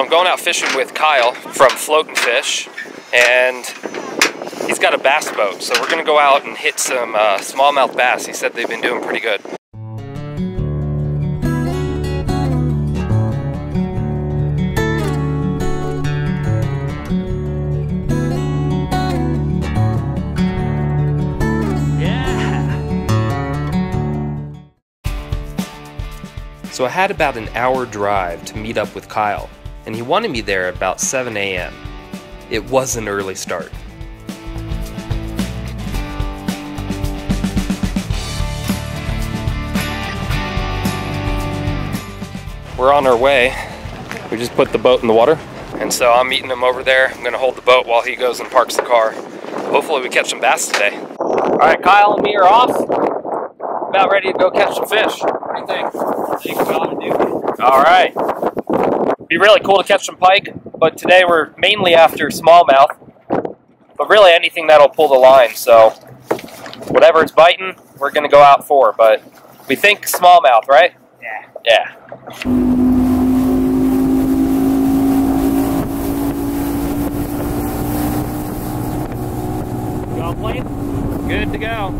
So I'm going out fishing with Kyle from Floating Fish, and he's got a bass boat. So we're gonna go out and hit some uh, smallmouth bass. He said they've been doing pretty good. So I had about an hour drive to meet up with Kyle, and he wanted me there about 7 a.m. It was an early start. We're on our way. We just put the boat in the water. And so I'm meeting him over there. I'm gonna hold the boat while he goes and parks the car. Hopefully we catch some bass today. All right, Kyle and me are off. About ready to go catch some fish. What do you think? All right. Be really cool to catch some pike, but today we're mainly after smallmouth. But really anything that'll pull the line. So whatever it's biting, we're gonna go out for. But we think smallmouth, right? Yeah. Yeah. Good to go.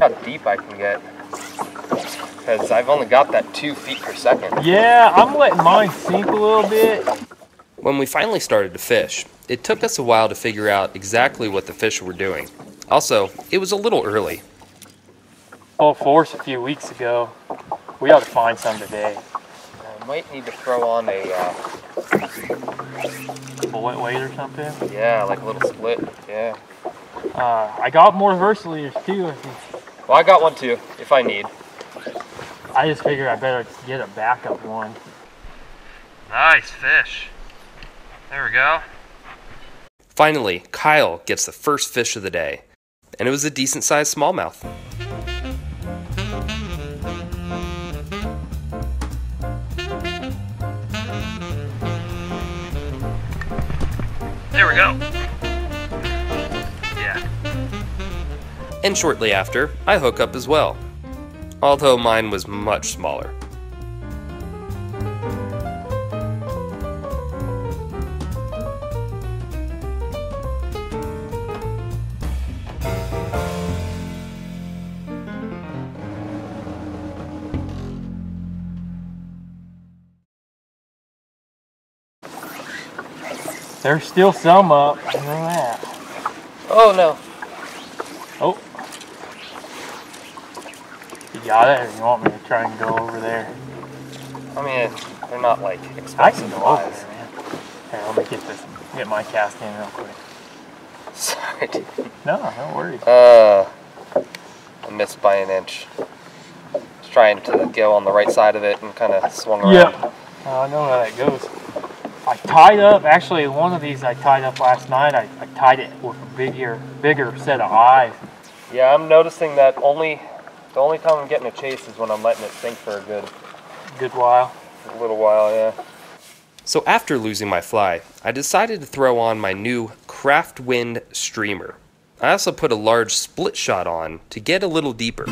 How deep I can get. Because I've only got that two feet per second. Yeah, I'm letting mine sink a little bit. When we finally started to fish, it took us a while to figure out exactly what the fish were doing. Also, it was a little early. Full force a few weeks ago. We ought to find some today. I might need to throw on a, uh, Bullet weight or something. yeah, like a little split. Yeah. Uh, I got more VersiLeaders too. Well, I got one too, if I need. I just figured I better get a backup one. Nice fish. There we go. Finally, Kyle gets the first fish of the day, and it was a decent sized smallmouth. There we go. Yeah. And shortly after, I hook up as well, although mine was much smaller. There's still some up. I know that. Oh no. Oh. You got it, or you want me to try and go over there? I mean, they're not like I expensive can to go over there, man. Here, let me get this, get my cast in real quick. Sorry, dude. No, don't worry. Uh, I missed by an inch. Just trying to go on the right side of it and kind of swung around. Yeah. Oh, I know how that goes. I tied up, actually one of these I tied up last night, I, I tied it with a bigger, bigger set of eyes. Yeah, I'm noticing that only the only time I'm getting a chase is when I'm letting it sink for a good Good while. A little while, yeah. So after losing my fly, I decided to throw on my new Craft Wind streamer. I also put a large split shot on to get a little deeper.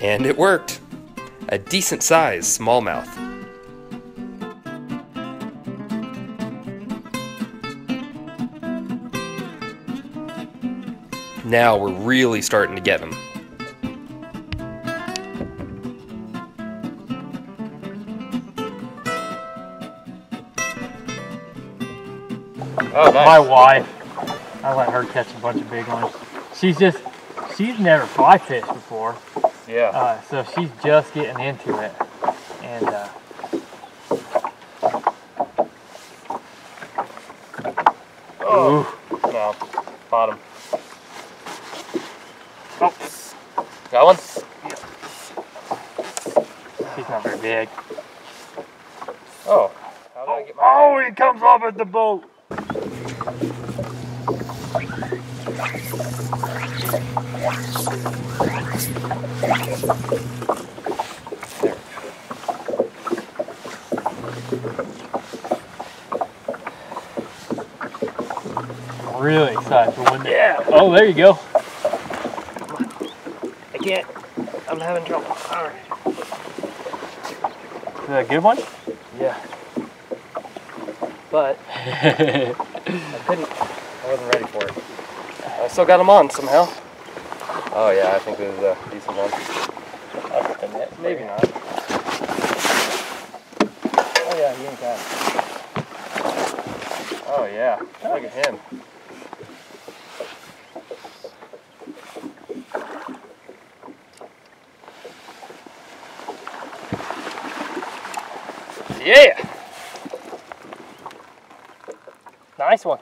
And it worked. A decent size smallmouth. Now we're really starting to get them. Oh, My wife, I let her catch a bunch of big ones. She's just, she's never fly fished before, Yeah. uh, so she's just getting into it. And uh, Oh, no. Bottom. oh, Got one? she's not very big. Oh. How did I get my he comes off at the boat. Really excited for one day. Yeah. Oh, there you go. I can't. I'm having trouble. All right. Is that a good one? But I couldn't. I wasn't ready for it. I still got them on somehow. Oh yeah, I think this is a decent one. Maybe not. Oh yeah, he ain't bad. Oh yeah, look at him. Yeah, Nice one.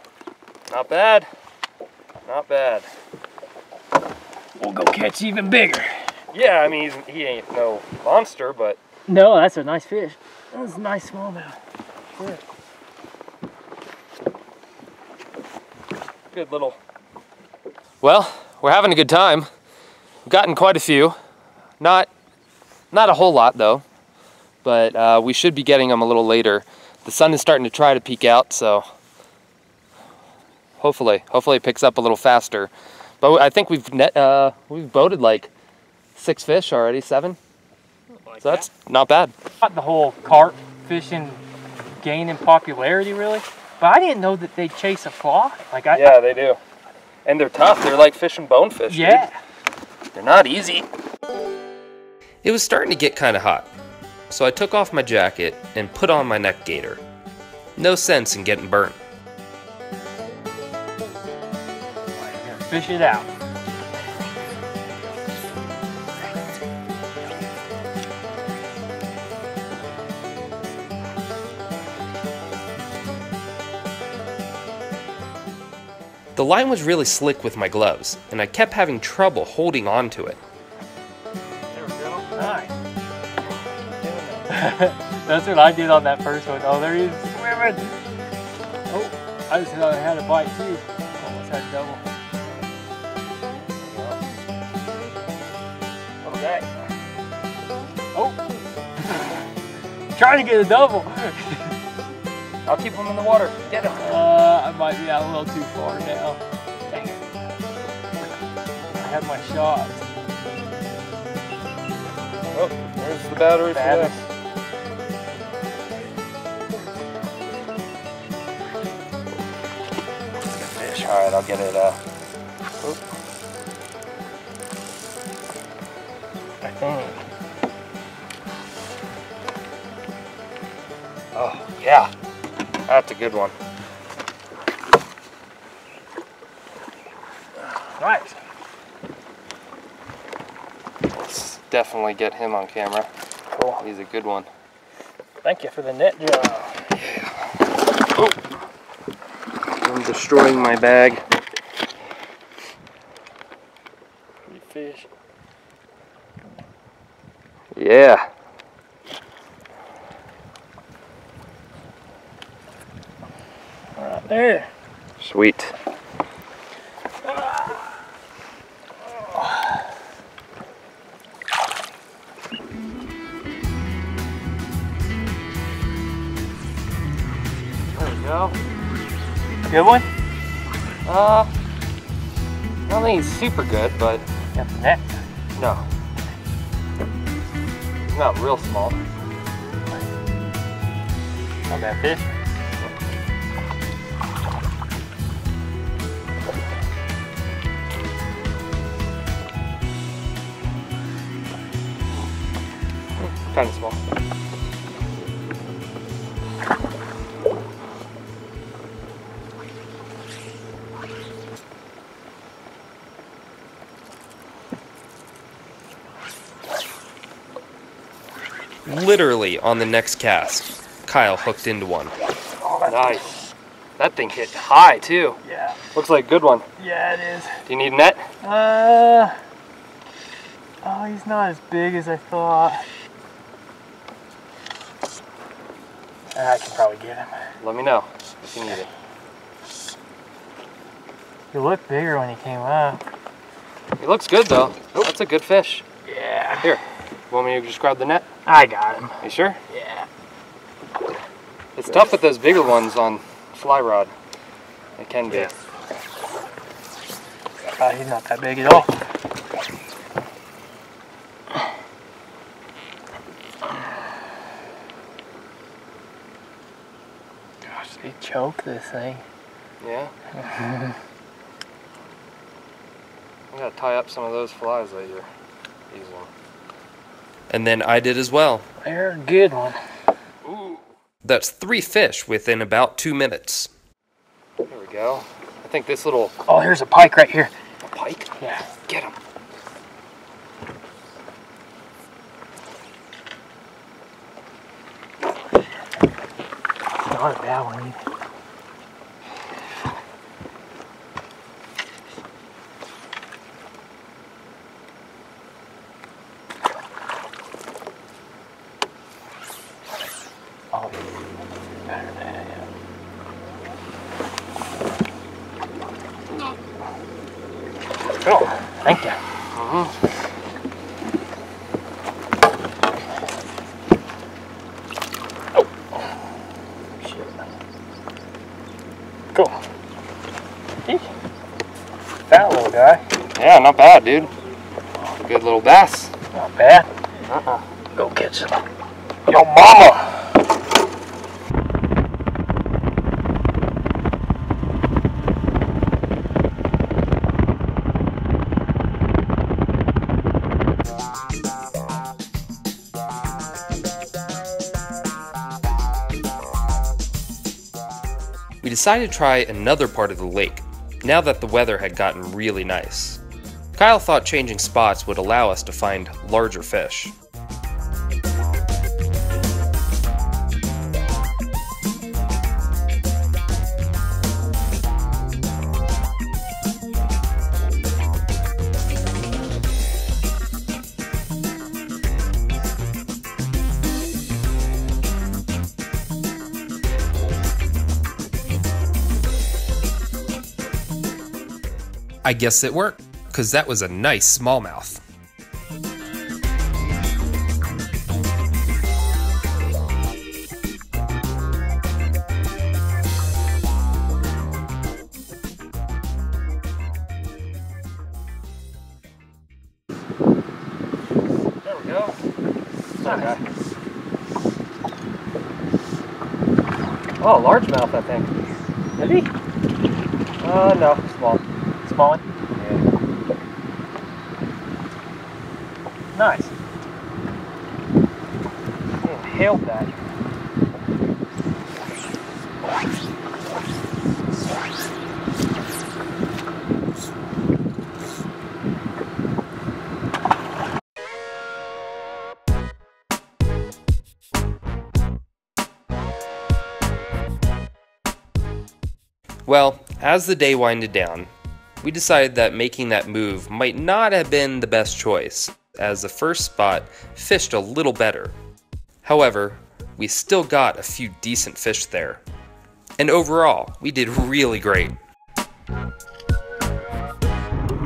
not bad. Not bad. We'll go catch even bigger. Yeah, I mean he's, he ain't no monster, but No, that's a nice fish. That's a nice smallmouth. good little. Well, we're having a good time. We've gotten quite a few. Not, not a whole lot though, but uh, we should be getting them a little later. The sun is starting to try to peek out, so hopefully, hopefully it picks up a little faster. But I think we've net, uh, we've boated like six fish already, seven. So that's not bad. Not the whole carp fishing gaining popularity really, but I didn't know that they chase a fly. Like I, Yeah, they do. And they're tough. They're like fishing bonefish. dude. yeah. They're not easy. It was starting to get kind of hot, so I took off my jacket and put on my neck gaiter. No sense in getting burnt. Fish it out. The line was really slick with my gloves, and I kept having trouble holding on to it. There we go. Nice. That's what I did on that first one. Oh, there he is swimming. Oh, I just thought I had a bite too. Almost had a double. Okay. Oh. Trying to get a double. I'll keep them in the water. Get them. Uh, I might be out a little too far now. Dang it. I had my shot. Oh, there's the battery Battery. for this. Fish. All right, I'll get it. Uh, oop. Oh yeah, that's a good one. Nice. Let's definitely get him on camera. Cool. He's a good one. Thank you for the net job. Oh, I'm destroying my bag. Pretty fish. Yeah. Right there. Sweet. There we go. Good one? Uh, I don't think he's super good, but Got the net. no. He's not real small. Not bad fish. Kind of small. Literally on the next cast, Kyle hooked into one. Oh, Nice. That thing hit high too. Yeah. Looks like a good one. Yeah, it is. Do you need a net? Uh. Oh, he's not as big as I thought. I can probably get him. Let me know if you need it. He looked bigger when he came up. He looks good though. That's a good fish. Yeah. Here, want me to just grab the net? I got him. You sure? Yeah. It's tough with those bigger ones on fly rod. It can be. Yeah. Uh, he's not that big at all. Gosh, they choke this thing. Yeah. I gotta tie up some of those flies that you're using. And then I did as well. They're a good one. Ooh. That's three fish within about two minutes. There we go. I think this little Oh, here's a pike right here. A pike. Yeah. Get him. Not a bad one either. Oh, better than that, yeah. Cool. Thank you. Shit. Cool. Fat little guy. Yeah, not bad, dude. Good little bass. Not bad. Uh-uh. Go catch some. Yo, mama! Decided to try another part of the lake, now that the weather had gotten really nice. Kyle thought changing spots would allow us to find larger fish. I guess it worked, because that was a nice smallmouth. There we go. Oh, largemouth, I think. Did he? Uh, no, small. Small one? Nice. Hail patch. Well, as the day winded down, we decided that making that move might not have been the best choice, as the first spot fished a little better. However, we still got a few decent fish there. And overall, we did really great.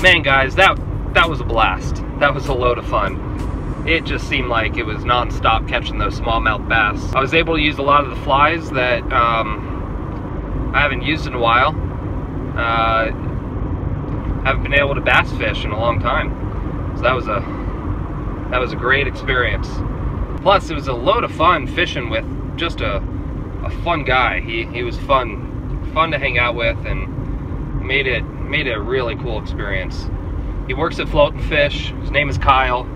Man, guys, that that was a blast. That was a load of fun. It just seemed like it was non-stop catching those smallmouth bass. I was able to use a lot of the flies that um, I haven't used in a while. Uh, haven't been able to bass fish in a long time. So that was a that was a great experience. Plus, it was a load of fun fishing with just a a fun guy. He he was fun fun to hang out with and made it made it a really cool experience. He works at Floating Fish. His name is Kyle.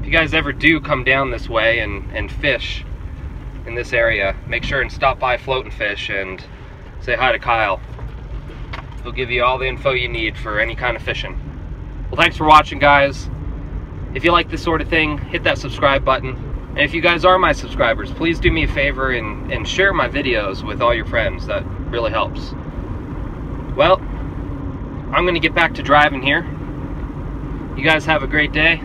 If you guys ever do come down this way and and fish in this area, make sure and stop by Floating Fish and say hi to Kyle. He'll give you all the info you need for any kind of fishing. Well, thanks for watching, guys. If you like this sort of thing, hit that subscribe button. And if you guys are my subscribers, please do me a favor and, and share my videos with all your friends. That really helps. Well, I'm going to get back to driving here. You guys have a great day.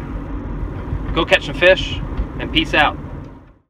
Go catch some fish, and peace out.